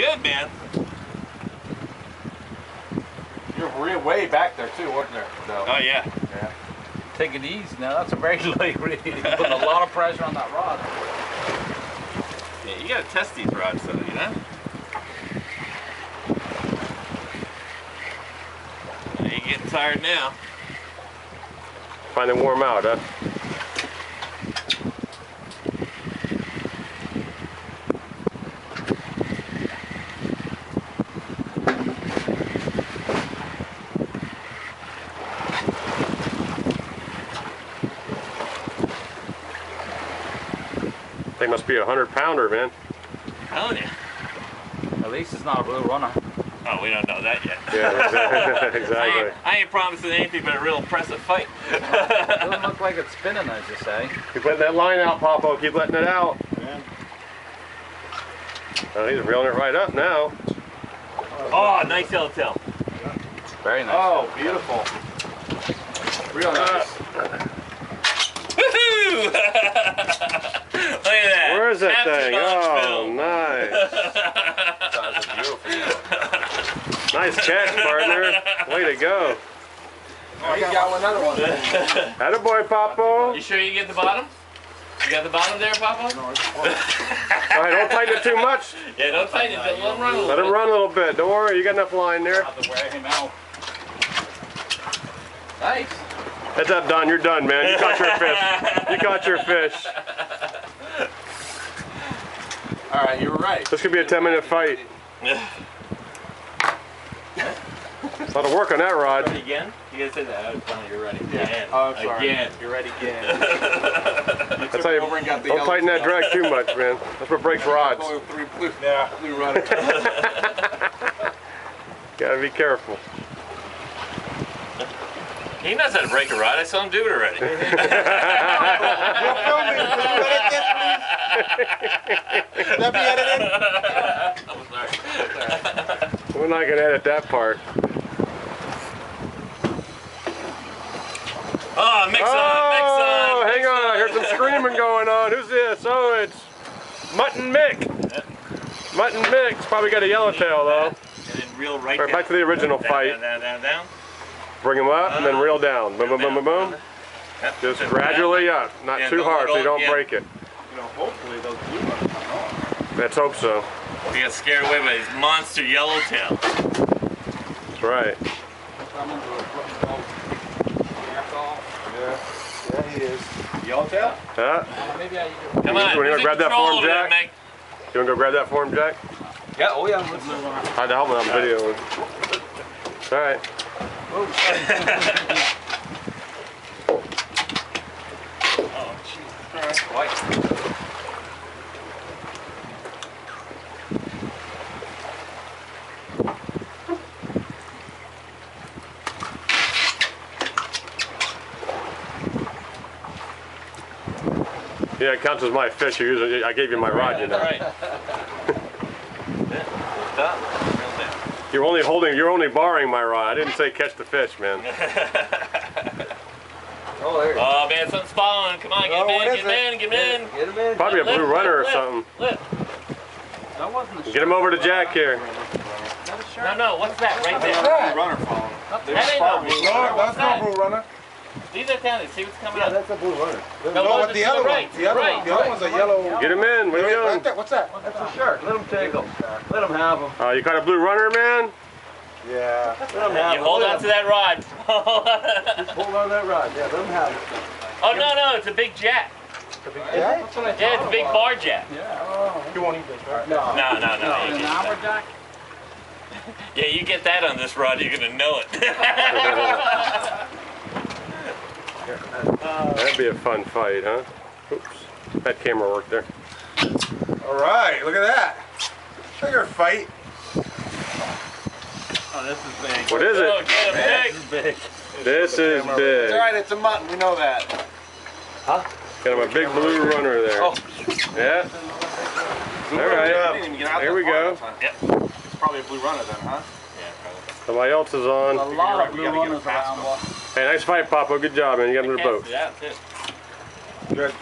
good, man. You're way, way back there too, wasn't there? So, Oh yeah. yeah. Take it easy now. That's a very light read. You're putting a lot of pressure on that rod. Yeah, you gotta test these rods though, you know? You ain't getting tired now. Find them warm out, huh? They must be a hundred pounder, man. Telling you. At least it's not a blue runner. Oh, we don't know that yet. Yeah, exactly. I, ain't, I ain't promising anything but a real impressive fight. Doesn't look like it's spinning, as you say. Keep letting that line out, Papo. Keep letting it out. Oh, he's reeling it right up now. oh, nice yellowtail. Very nice. Oh, beautiful. Real nice. Woohoo! Look at that. Where is that Captured thing? Oh, film. nice. That's a beautiful. Nice catch, partner. Way to go. Oh, he got one another one. Attaboy, Papo. You sure you get the bottom? You got the bottom there, Papa? No, it's. All right, don't tighten it too much. Yeah, don't tighten it. Let him run a little Let him bit. run a little bit. Don't worry, you got enough line there. Have to wear him out. Nice. Heads up, Don. You're done, man. You caught your fish. You caught your fish. All right, you were right. This could be a 10 minute fight. A lot of work on that rod. Ready again? You gotta say that. I was telling you you're ready. Yeah. Again. Oh, I'm sorry. Again. You're right again. That's how you, Over and got the don't tighten that drag too much, man. That's what breaks rods. Three blue, yeah. blue runner. Gotta be careful. He knows how to break a rod. I saw him do it already. That be edited? I'm sorry. We're not gonna edit that part. Oh, mix on, mix Oh, on. hang mix on. I heard some screaming going on. Who's this? Oh, it's Mutton Mick. Mutton Mick's probably got a yellowtail though. And then reel right All right, down. back to the original Down, fight. Down, down, down, down. Bring him up and then uh, reel down. Boom, boom, boom, boom, boom. Yep. Just Just gradually up. Not Yeah, too hard so you don't all- break it. You know, hopefully those blue runners come on. Let's hope so. We got scared away by his monster yellowtail. That's right. I'm into it. Yeah, yeah, he is. Yellowtail? Huh? Maybe I Come You wanna who's grab that control for him, over there, Jack? You wanna go grab that for him, Jack? Yeah, oh yeah. Let's blue runner. Hide the helmet on video. All right. Oh, jeez. White. Yeah, it counts as my fish. You use. I gave you my rod, you know. That's right. yeah. Stop. Reel. You're only holding. You're only borrowing my rod. I didn't say catch the fish, man. Oh, there you Oh man, something's following. Come on, get Oh, him in, get him it? in, get him in. Get him in. Probably a Lift, blue runner or something. Lift. That wasn't Get him over to Jack here. No, no, what's that right there? a blue runner following. That ain't no blue runner. That's no blue runner. These are down there. See what's coming Yeah, up. that's a blue runner. No, No, no, but to the the other right, one. The other right, one. The other one's a yellow. Get him in. What are you doing? What's that? That's a shark. Let him take him. Let him have him. Oh, you caught a blue runner, man. Yeah. Let him have You hold on to that rod. Hold on to that rod. Yeah, let him have it. oh no, no, it's a big jack. A big Yeah? Yeah, it's a big bar jack. Yeah. Oh. You won't eat this, right? No. No, no, no. you An can't. amberjack? Yeah, you get that on this rod, you're gonna know it. That'd be a fun fight, huh? Oops. That camera worked there. All right. Look at that. Bigger fight. Oh, this is big. What is oh, it? get him big. This is big. This is It's big. all right. It's a mutton. We know that. Huh? Got him a big blue runner there. Oh. Yeah. All right. There we go. Yep. It's probably a blue runner then, huh? Yeah, probably. Somebody else is on. A on. lot right, of blue runners him around. Hey, nice fight, Papa. Good job, man. You got another boat. Yeah, that's it. Good.